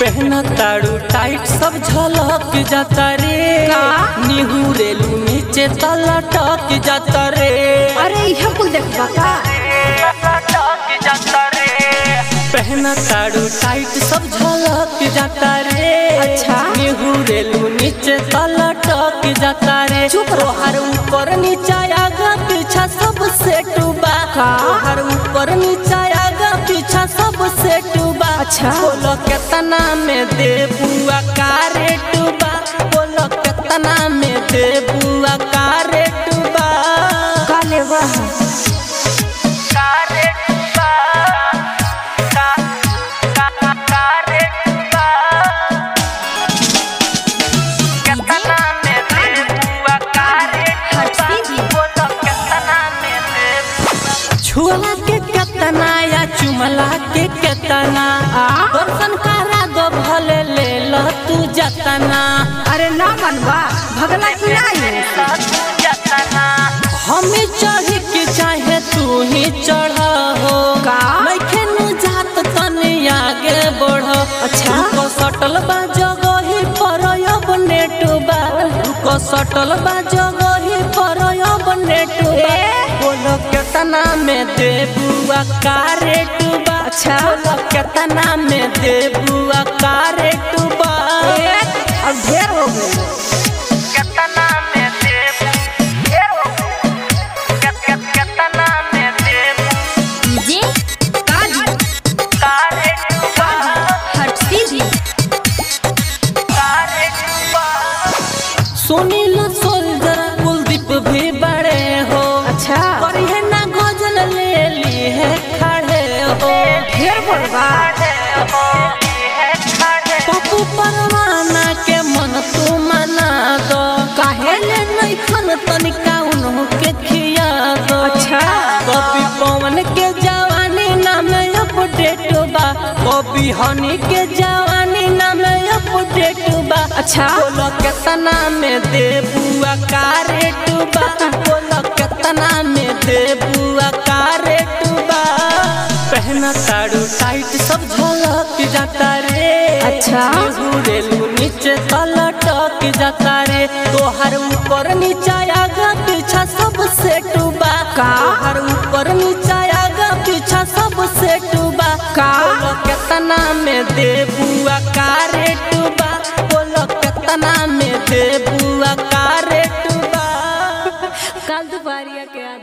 पहना ताड़ू टाइट सब झलक जाता रे। निहू रेलू नीचे तलटक जाता रे। अरे यहाँ कुल देखबा का पहना ताड़ू टाइट सब झलक जाता रे अच्छा। निहुरेलू नीचे तलटक जाता रे चुप रहो। तोहर ऊपर नीचा आगा पीछा सब सेट बा का? तोहर ऊपर नीचा आगा पीछा सब सेट बा अच्छा। बोलो केतना में दे बुआ का छुअला के केतना या चुमला के केतना? दर्शन करा दो भले ले लो तू जतना। अरे ना मनवा भगला की नहीं हमें चढ़ के चाहे तू ही चढ़ हो का? मैखे नु जात तनी आगे बढ़। अच्छा। रुको सटल बा जगही पर अब नेट बा। रुको सटल बा जगही पर अब नेट बा? बोलो केतना में दे बुआ का रेट बा अच्छा। केतना में दे बुआ का रेट बा अब ढेर हो गए केतना में दे केतना में दे डीजे काजी का रेट बा हट सीधी। सुनील सोल्जर उन्हों के खिया दो। अच्छा। कभी पवन के जवानी नाम अपडेट बा। कभी हनी के जवानी नाम अपडेट बा। अच्छा। बोलो केतना में दे बुआ का रेट बा? बोलो केतना में दे बुआ का रेट बा? पहना ताड़ू टाइट सब झलक जाता रे। अच्छा। घुरेलू नीचे तलटक जाता रे। तोहर ऊपर नीचा का? केतना में दे बुआ का रेट बा। बोलो केतना में दे बुआ का रेट बा। कल दोपहरिया के आ